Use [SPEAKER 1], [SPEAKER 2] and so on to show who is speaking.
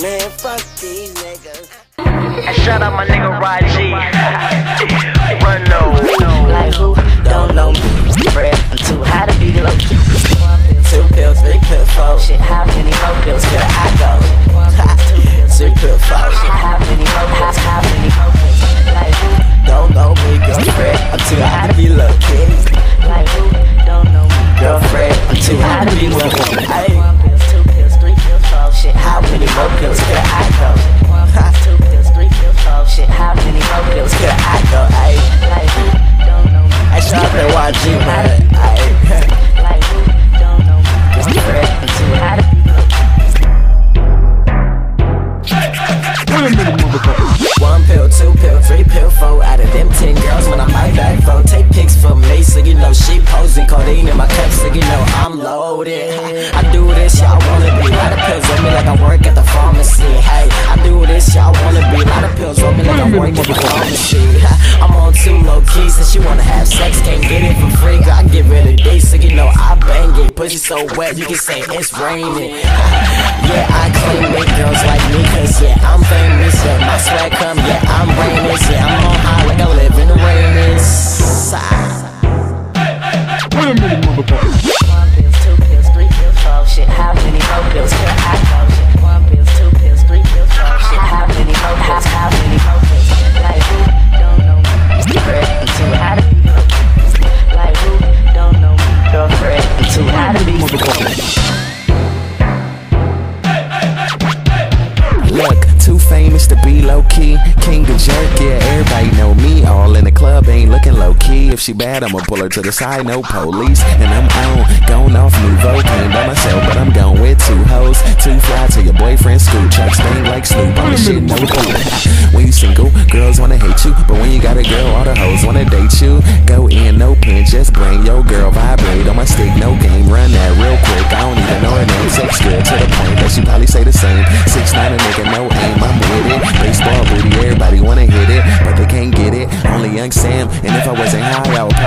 [SPEAKER 1] Man, fuck these niggas.
[SPEAKER 2] Shout out my nigga Raji. Run no.
[SPEAKER 1] Like who don't know me? One pill, two pill, three pill, four Out of them ten girls when I'm my back four. Take pics for me, so you know she posing Codeine in my cup, so you know I'm loaded. I do this, y'all wanna be Lot of pills on me like I work at the pharmacy. Hey, I do this, y'all wanna be Lot of pills on me like I work at the pharmacy. I'm on two low keys, and she wanna have sex Can't get it for free, I get rid of these So you know I bang it, pussy so wet You can say it's raining One pills, two pills, three pills, four shit, how many more pills I go? Shit, one pills, two pills, three pills, four shit, how many more how many more pills? Like who don't know me? Girlfriend, too. Like who don't know me? Girlfriend, too
[SPEAKER 3] too famous to be low key. King of jerk, yeah, everybody know me. All in the club, ain't looking low key. If she bad, I'ma pull her to the side, no police. And I'm on, gone off Nouveau. Came by myself, but I'm gone with two hoes. Too fly to your boyfriend's school. Chuck sting like Snoop. I'm the shit, no fool. When you single, girls wanna hate you. But when you got a girl, all the hoes wanna date you. Go in, no pen, just bring your girl. Vibrate on my stick, no game. Run that real quick. She probably say the same. Six nine a nigga, no aim. I'm with it. Baseball booty, everybody wanna hit it, but they can't get it. Only young Sam. And if I wasn't high, I would